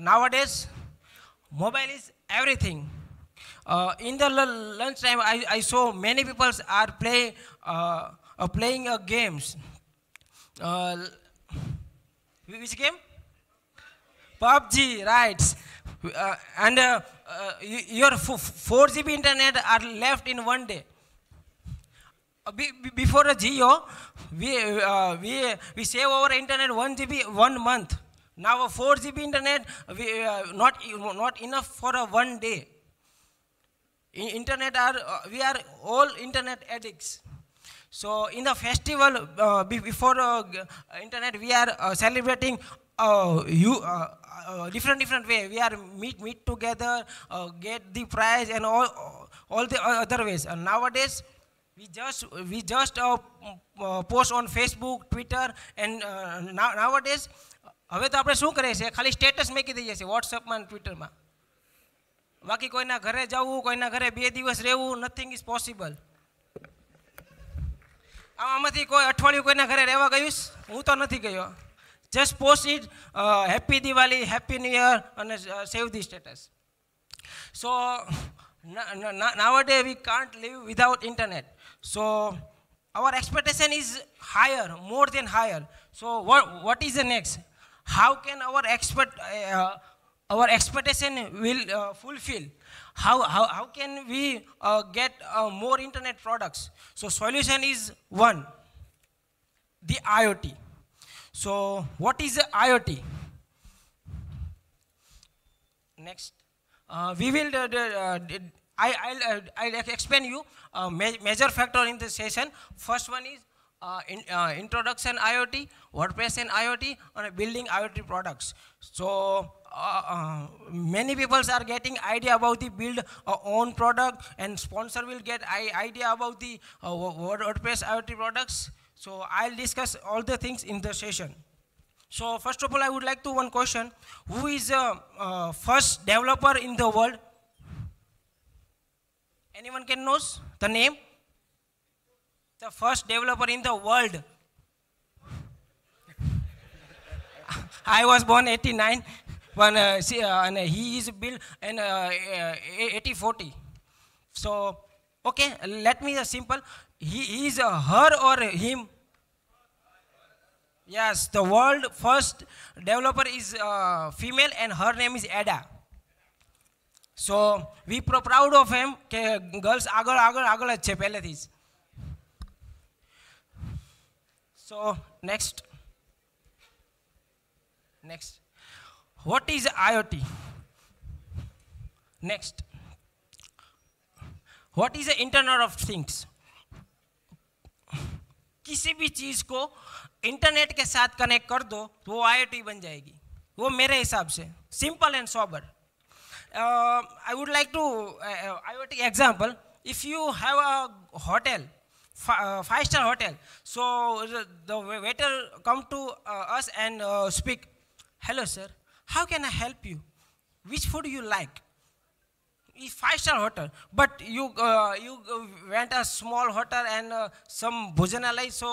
nowadays mobile is everything uh, in the lunch time I, I saw many people are play uh, uh, playing games uh, which game PUBG, right? Uh, and uh, your f- 4 GB internet are left in one day. Be- be- before a Jio, we, we, we save our internet 1 GB one month. Now a 4 GB internet, we, uh, not, not enough for a one day. Internet are, uh, we are all internet addicts. So in the festival uh, before uh, uh, internet, we are uh, celebrating you different different way. We are meet meet together, get the prize and all all the other ways. And nowadays, we just we just uh, post on Facebook, Twitter, and uh, now, nowadays હવે તો આપણે શું કરીએ છીએ ખાલી status મૂકી દઈએ છીએ વોટ્સઅપમાં અને ટ્વિટરમાં બાકી કોઈના ઘરે જવું, કોઈના ઘરે બે દિવસ રહેવું નથિંગ ઇઝ પોસિબલ આમાંથી કોઈ અઠવાડિયું કોઈના ઘરે રહેવા ગયું? હું તો નથી ગયો. Just post it happy Diwali happy new year અને save the status so nowadays we can't live without internet so expectation expectation is higher more than higher so what is the next? How can our expect uh, our expectation will uh, fulfill? How, how, how can we uh, get uh, more internet products? So solution is one the iot. So what is the iot? Next. Uh, we will uh, uh, I, I'll, uh, I'll explain you uh, ma- major factor in this session. First one is uh, in, uh, introduction IoT, WordPress and IoT, and building IoT products. So uh, uh, many people are getting idea about the build own product, and sponsor will get idea about the uh, WordPress IoT products. So I'll discuss all the things in the session. So first of all, I would like to one question: Who is the uh, first developer in the world? Anyone can knows the name? The first developer in the world. I was born 89, when uh, see, uh, and he is built in uh, uh, 8040. So okay, let me uh, simple. He, he is a her or him. Yes, the world first developer is uh, female and her name is Ada. So we pro proud of him કે girls આગળ આગળ આગળ જ છે પહેલેથી જ So next next what is IoT next what is the internet of things किसी भी चीज़ को इंटरनेट के साथ कनेक्ट कर दो तो वो आईओटी बन जाएगी वो मेरे हिसाब से simple and sober I would like to if you have a hotel fi- uh, five star hotel so the, the waiter come to uh, us and uh, speak hello sir how can i help you which food you like It's five star hotel but you uh, you uh, went a small hotel and uh, some ભોજનાલય so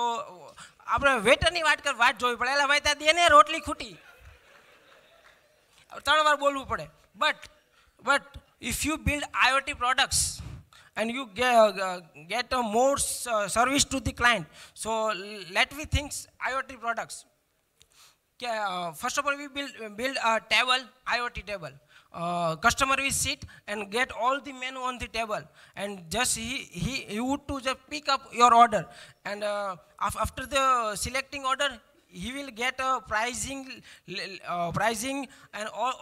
આપણે વેટરની વાત કર વાત જોવી પડે એલા ભાઈ ત્યાં દે ને રોટલી ખૂટી ત્રણ વાર બોલવું પડે but but if you build IoT products and you get, uh, get a more uh, service to the client. So let me think iot products. Uh, first of all, we build, build a table, IoT table. Uh, customer will sit and get all the menu on the table, and just he, he, he would to just pick up your order, and uh, after the selecting order, he will get a pricing, uh, pricing, and all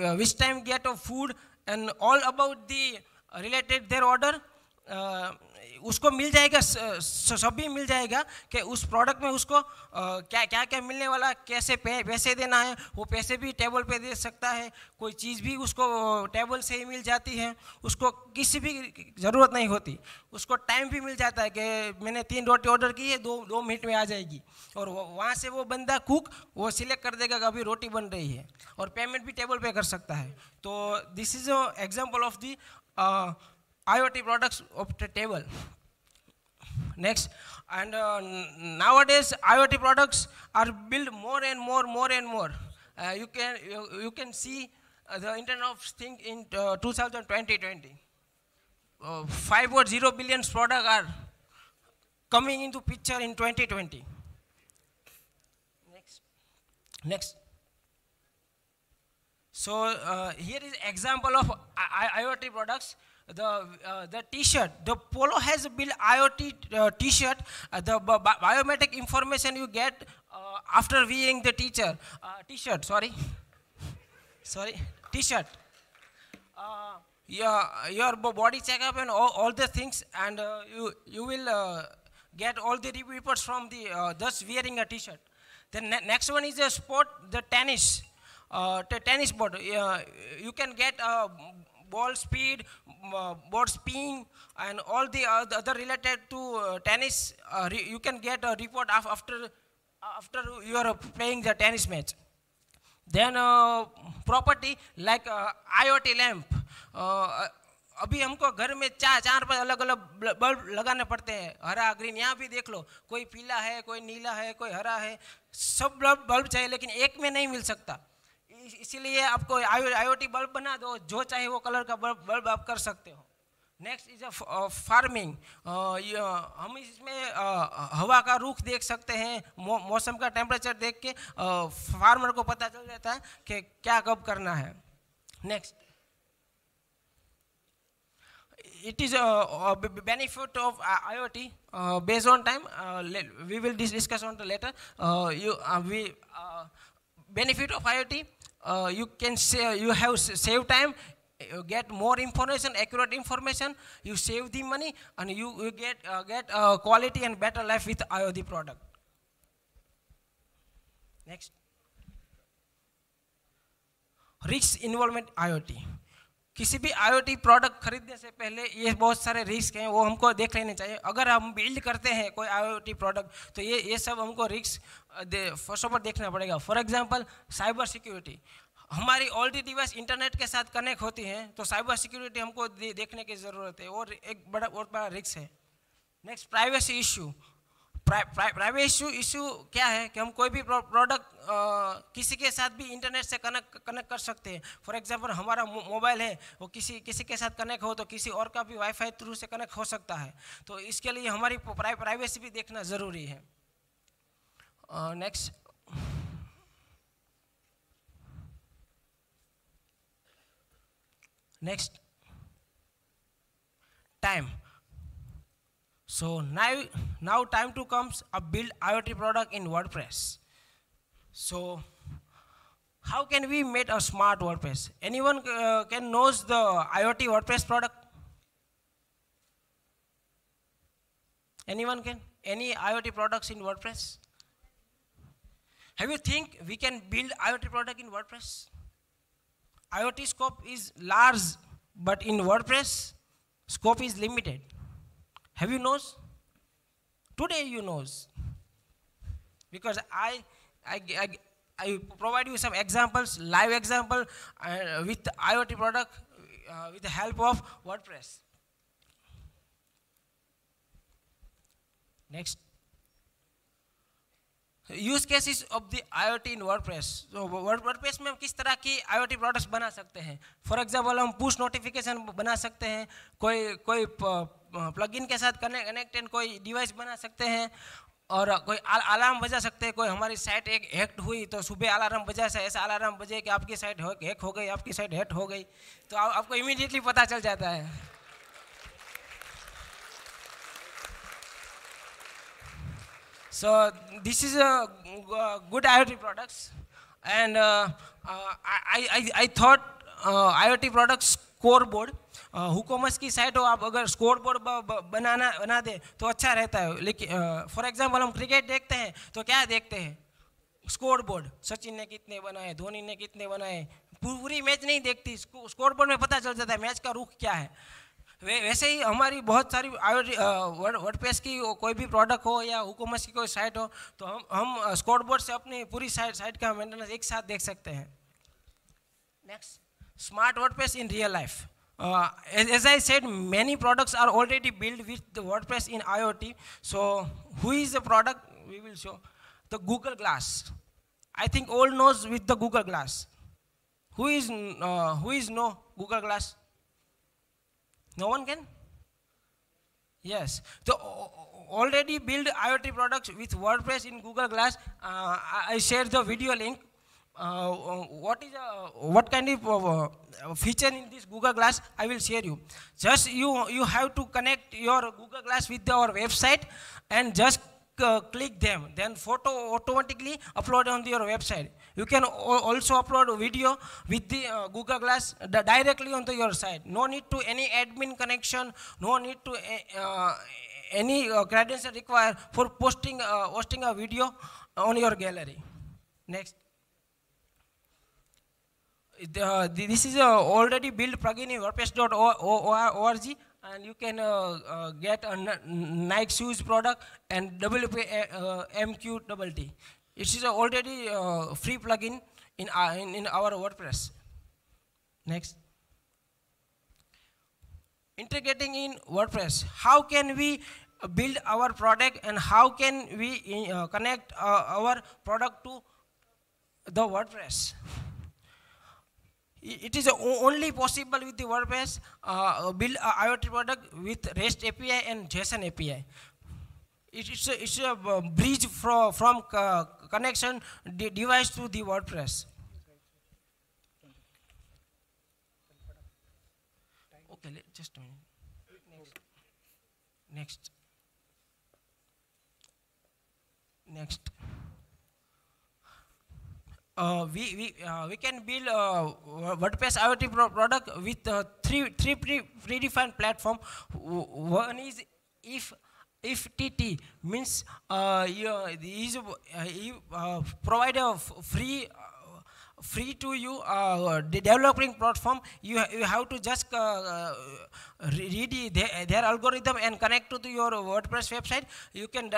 uh, which time get a food and all about the their order. Uh, उसको मिल जाएगा सभी मिल जाएगा कि उस product में उसको अ, क्या क्या क्या मिलने वाला कैसे पैसे देना है वो पैसे भी टेबल पे दे सकता है कोई चीज़ भी उसको टेबल से ही मिल जाती है उसको किसी भी ज़रूरत नहीं होती उसको टाइम भी मिल जाता है कि मैंने तीन रोटी ऑर्डर की है दो दो मिनट में आ जाएगी और वहाँ से वो बंदा कुक वो सिलेक्ट कर देगा कि अभी रोटी बन रही है और पेमेंट भी टेबल पे कर सकता है तो this is example of the IoT products of the table. Next, and uh, nowadays IoT products are built more and more, more and more. uh, you can you, you can see uh, the Internet of Things in uh, 2020. Uh, 5.0 billion products are coming into picture in 2020. Next. Next. So uh, here is example of I IoT products. The uh, the T-shirt, the Polo has built IoT uh, T-shirt. Uh, the bi- bi- biometric information you get uh, after wearing the teacher T-shirt. Sorry, sorry, T-shirt. Your your bo- body checkup and all, all the things, and you you will get all the reports from the uh, just wearing a T-shirt. The ne- next one is the sport, the tennis, uh, tennis board. Uh, you can get uh, ball speed, uh, board spin, and all the oth- other related to uh, tennis. Uh, you can get a report af- after after you are playing the tennis match. Then property like IoT lamp अभी हमको घर में चार चार पाँच अलग अलग bulb लगाने पड़ते हैं हरा ग्रीन यहाँ भी देख लो कोई पीला है कोई नीला है कोई हरा है सब बल्ब बल्ब चाहिए लेकिन एक में नहीं मिल सकता इसीलिए आपको आईओटी बल्ब बना दो जो चाहे वो कलर का बल्ब बल्ब आप कर सकते हो नेक्स्ट इज़ अ फ़ार्मिंग हम इसमें अ, हवा का रुख देख सकते हैं मौ, मौसम का टेम्परेचर देख के फार्मर को पता चल जाता है कि क्या कब करना है next is a, a b- b- benefit of uh, uh. Uh, we will dis- discuss on the later. Uh, you uh, we uh, benefit of IoT. uh, you can say you have save time you get more information accurate information you save the money and you, you get uh, get uh, quality and better life with IoT product. Next. Reach involvement iot किसी भी IoT product खरीदने से पहले ये बहुत सारे risk हैं, वो हमको देख लेने चाहिए। अगर हम बिल्ड करते हैं कोई आईओटी प्रोडक्ट तो ये ये सब हमको रिस्क फ़र्स्ट ऑफ़ ऑल देखना पड़ेगा। फॉर एग्जांपल साइबर सिक्योरिटी हमारी ऑल दी डिवाइस इंटरनेट के साथ कनेक्ट होती हैं तो साइबर सिक्योरिटी हमको देखने की ज़रूरत है, और एक बड़ा बहुत बड़ा रिस्क है। Next privacy issue private issue issue क्या है कि हम कोई भी प्रोडक्ट किसी के साथ भी इंटरनेट से कनेक्ट कनेक्ट कर सकते हैं। फॉर एग्जांपल हमारा मोबाइल है, वो किसी किसी के साथ कनेक्ट हो तो किसी और का भी वाईफाई थ्रू से कनेक्ट हो सकता है। तो इसके लिए हमारी प्राइवेसी भी देखना ज़रूरी है। Next next time So now, now time to comes a build IoT product in WordPress. So how can we make a smart WordPress? Anyone uh, can knows the IoT WordPress product? Anyone can? Any IoT products in WordPress? Have you think we can build IoT product in WordPress? IoT scope is large, but in WordPress, scope is limited. Have you knows? Today you knows. Because I, I, I, I provide you some examples, live example uh, with IoT product uh, with the help of WordPress. Next. Use cases of the IoT in WordPress तो WordPress में हम किस तरह की IoT products बना सकते हैं for example हम पुश नोटिफिकेशन बना सकते हैं कोई कोई प्लगइन के साथ कनेक्ट कनेक्टेड कोई डिवाइस बना सकते हैं और कोई अलार्म बजा सकते हैं कोई हमारी साइट एक हैक्ड हुई तो सुबह अलार्म बजा से ऐसा अलार्म बजे कि आपकी साइट हैक हो गई आपकी साइट हैक हो गई तो आप, आपको इमीडिएटली पता चल जाता है this is a uh, good IoT products, and uh, uh, I, I I IoT products scoreboard. हुकूमत की साइट हो, आप अगर स्कोर बोर्ड बनाना, बना दे तो अच्छा रहता है। लेकिन फॉर एग्जांपल हम क्रिकेट देखते हैं तो क्या देखते हैं? स्कोर बोर्ड सचिन ने कितने बनाए, धोनी ने कितने बनाए? पूरी मैच नहीं देखती। स्कोर बोर्ड में पता चल जाता है मैच का रुख क्या है। वे, वैसे ही हमारी बहुत सारी वर्ड वर्डप्रेस की कोई भी प्रोडक्ट हो या हुकूमत की कोई साइट हो तो हम हम स्कोर बोर्ड से अपनी पूरी साइट साइट का मेंटेनेंस एक साथ देख सकते हैं। Next smart word WordPress in real life as I said, many products are already built with the WordPress in IoT. So, who is the product? We will show the Google Glass. I think all knows with the Google Glass. Who is, uh, who is no Google Glass? No one can? Yes. So already built IoT products with WordPress in Google Glass. Uh, I share the video link. Uh, what is uh, what kind of uh, feature in this Google Glass? I will share you. Just you you have to connect your Google Glass with our website and just uh, click them. Then photo automatically upload on your website. You can also upload video with the uh, Google Glass directly onto your site. No need to any admin connection. No need to uh, any uh, credential required for posting uh, hosting a video on your gallery. Next. Uh, this is a already built plugin in WordPress.org and you can uh, uh, get a Nike shoes product and WP-MQTT. It is already uh, free plugin in, in, in our WordPress. Next. Integrating in WordPress. How can we build our product and how can we uh, connect uh, our product to the WordPress? It is only possible with the WordPress uh, build IoT product with REST API and JSON API. It's a, it's a bridge from, from connection de device to the WordPress. Okay, just a minute. Next. Next. Uh, we, we, uh, we can build a WordPress IoT pro product with uh, three, three pre predefined platform. One is if if TT means uh, you, is, uh, you uh, provide a free free to you uh, the developing platform you, you have to just uh, uh, read the, their algorithm and connect to your wordpress website you can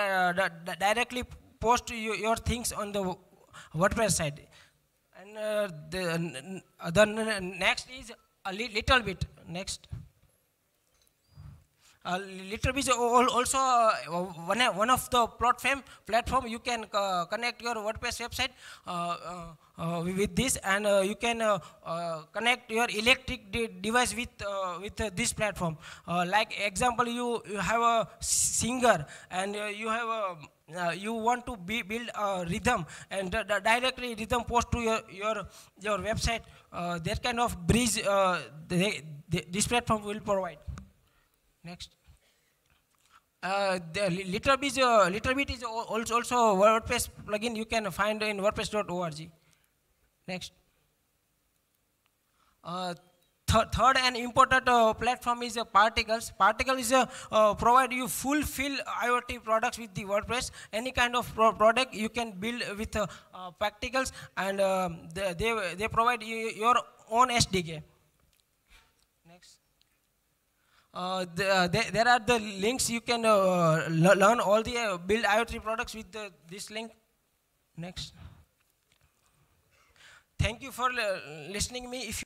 directly post you, your things on the wordpress site and uh, the, the next is a li little bit. Next uh, little bit also uh, one, one of the platform platform you can uh, connect your WordPress website uh, uh, uh, with this and you can connect your electric de device with with this platform. Like example you, you have a singer and you have a uh, you want to be, build a rhythm and directly rhythm post to your your your website uh, that kind of bridge this platform will provide Next. Uh, the little bit, uh, little bit is also, also WordPress plugin you can find in WordPress.org. Next. Uh, th third and important uh, platform is uh, Particles. Particle is uh, uh, provide you fulfill IoT products with the WordPress. Any kind of pro product you can build with uh, uh, Particles, and um, they, they, they provide you your own SDK. Uh, the, uh, there are the links you can uh, learn all the build IoT products with the, this link. Next. Thank you for listening me. If